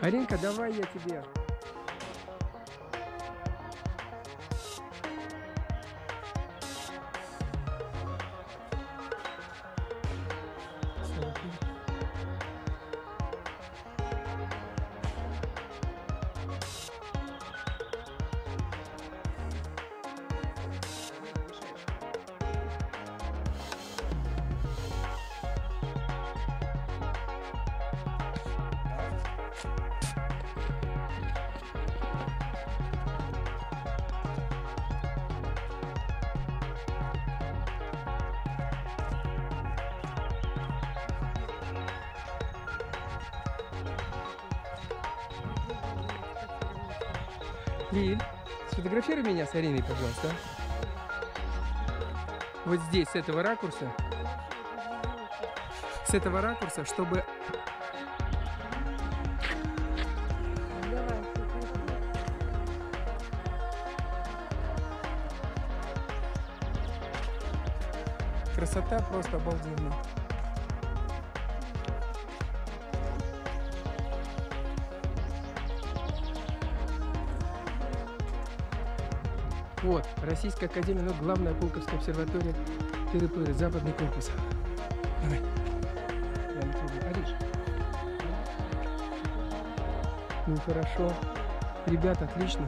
Аринка, давай я тебе. Лиль, сфотографируй меня с Ариной, пожалуйста. Вот здесь, с этого ракурса. С этого ракурса, чтобы... Красота просто обалденная. Вот, Российская Академия наук, главная Пулковская обсерватория, Тыры-Пыры, западный корпус. Давай. Ну хорошо. Ребята, отлично.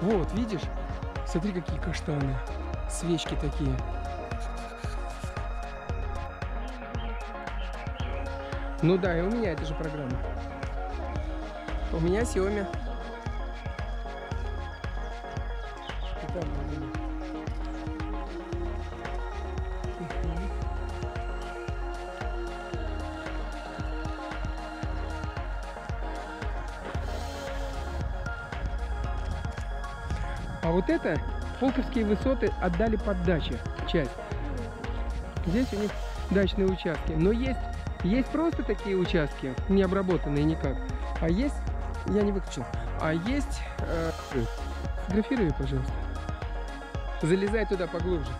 Вот, видишь? Смотри, какие каштаны. Свечки такие. Ну да, и у меня эта же программа. У меня Xiaomi. А вот это Полковские высоты отдали под дачи часть. Здесь у них дачные участки. Но есть, есть просто такие участки, не обработанные никак. А есть, я не выключил, а есть, э, фотографируй, пожалуйста. Залезай туда поглубже.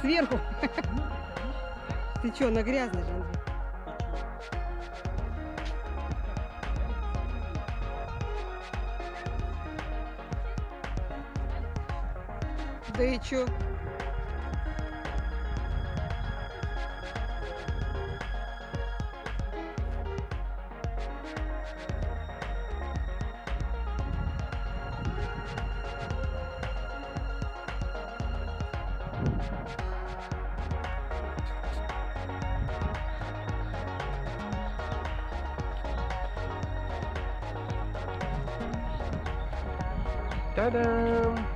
Сверху. Ты что, на грязный же, Да и чё? Та-дам!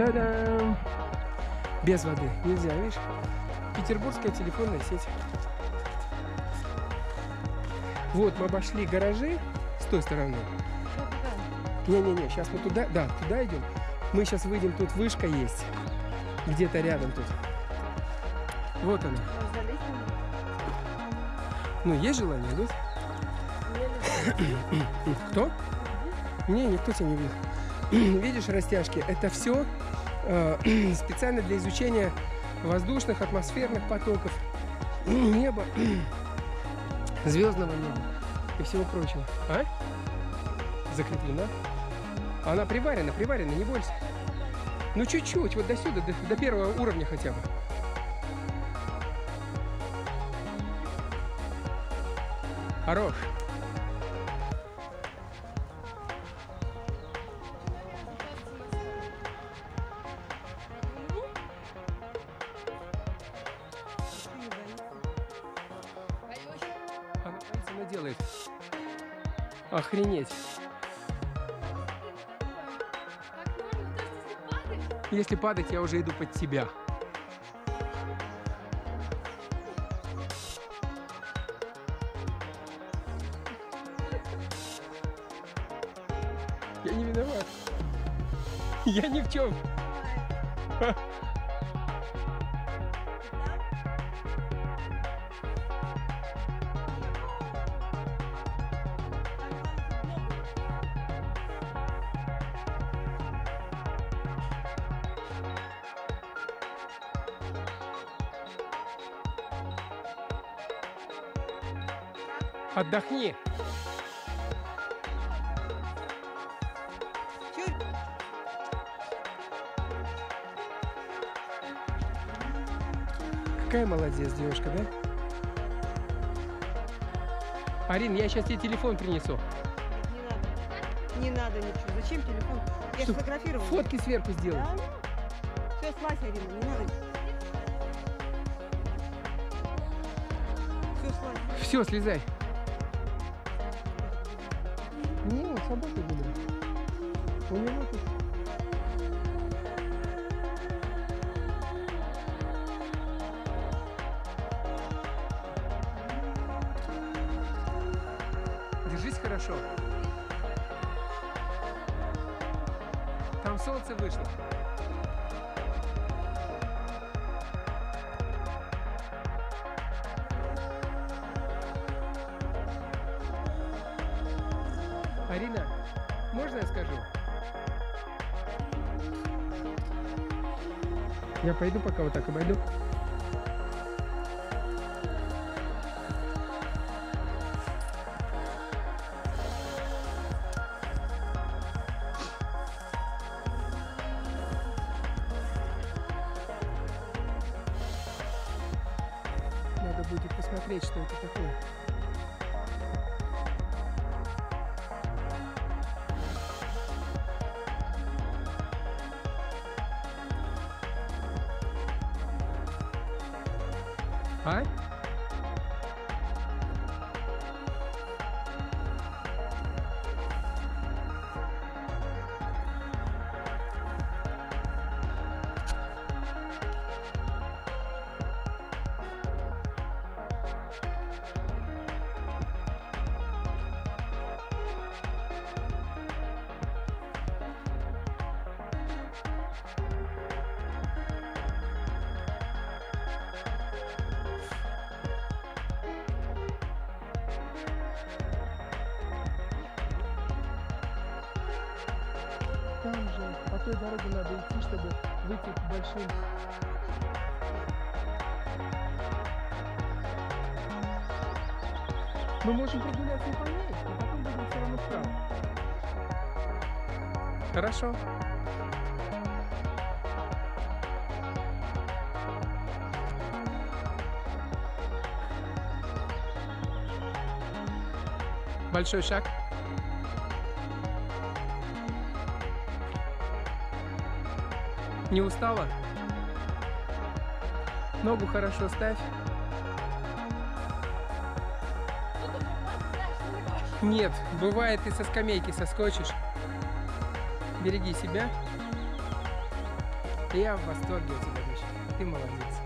Та-дам! Без воды нельзя, видишь? Петербургская телефонная сеть. Вот, мы обошли гаражи с той стороны. Не-не-не, сейчас мы туда, да, туда идем. Мы сейчас выйдем, тут вышка есть. Где-то рядом тут. Вот она. Ну, есть желание, нет? Кто? Не, никто тебя не видит. Видишь растяжки? Это все специально для изучения воздушных, атмосферных потоков, неба, звездного неба и всего прочего. А? Закреплена? Она приварена, приварена, не бойся. Ну чуть-чуть, вот до сюда, до, до первого уровня хотя бы. Хорош. Делает. Охренеть. Если падать, я уже иду под тебя. Я не виноват. Я ни в чем. Отдохни. Какая молодец девушка, да? Арин, я сейчас тебе телефон принесу. Не надо. Не надо ничего. Зачем телефон? Я Что, сфотографировала. Фотки сверху сделай. Да? Все, слазь, Арина, не надо. Все, слазь. Все, слезай. Собаки будем. У него тут... Держись хорошо. Там солнце вышло. Я пойду пока вот так обойду. Надо будет посмотреть, что это такое. А? Той дороге надо идти, чтобы выйти к большим. Мы можем прогуляться и по ней, но потом будем все равно вправо. Хорошо. Большой шаг. Не устала? Ногу хорошо ставь. Нет, бывает ты со скамейки соскочишь. Береги себя. Я в восторге от тебя, дочь. Ты молодец.